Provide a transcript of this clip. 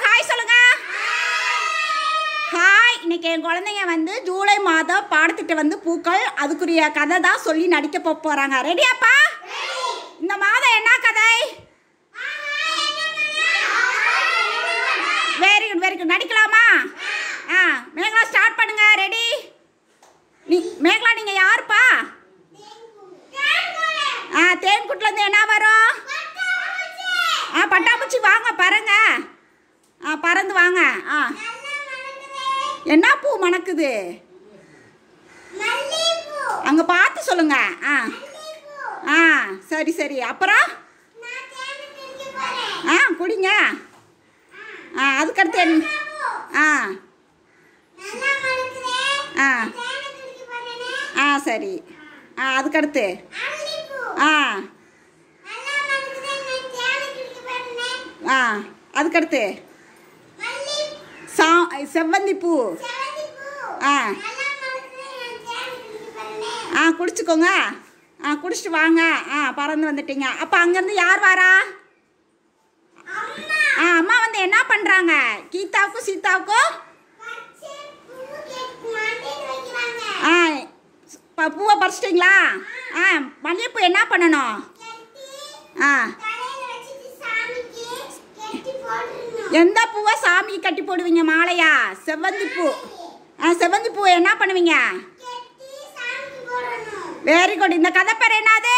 எல்லாரும் ஹாய் சொல்லுங்க. ஹாய் இன்னைக்கு என் குழந்தைங்க வந்து ஜூலை மாதம் பாடத்திட்ட வந்து பூக்கள் அதுக்குரிய கதை தான் சொல்லி நடிக்க போகிறாங்க போறாங்க. ரெடியாப்பா இந்த மாதம் என்ன கதை? வெரி குட் வெரி குட் நடிக்கலாமா? ஆ மேகலா ஸ்டார்ட் பண்ணுங்க. ரெடி நீ மேகலா நீங்கள் யாருப்பா? ஆ தேன்குட்டிலேருந்து என்ன வரும்? ஆ பட்டாம்பூச்சி. வாங்க பாருங்கள் ஆ பறந்து வாங்க. ஆ. என்ன பூ மணக்குது? அங்கே பார்த்து சொல்லுங்க. ஆ. ஆ சரி சரி. அப்புறம்? ஆ குடிங்க. ஆ அதுக்கடுத்து என்ன? ஆ. ஆ. ஆ சரி. ஆ அதுக்கடுத்து? ஆ. ஆ அதுக்கடுத்து? செவ்வந்தி பூ ஆ. ஆ குடிச்சுக்கோங்க. ஆ குடிச்சிட்டு வாங்க. ஆ பறந்து வந்துட்டீங்க. அப்போ அங்கேருந்து யார் வரா? ஆ அம்மா வந்து என்ன பண்ணுறாங்க கீதாவுக்கும் சீதாவுக்கும்? ஆ பூவை பறிச்சிட்டிங்களா? ஆ மல்லிகைப்பூ என்ன பண்ணணும்? ஆ. எந்த பூவை சாமிக்கு கட்டி போடுவீங்க? மாலையா? செவ்வந்தி பூ. ஆ செவ்வந்தி பூ என்ன பண்ணுவீங்க? வெரி குட் இந்த கதை பேர் என்னது?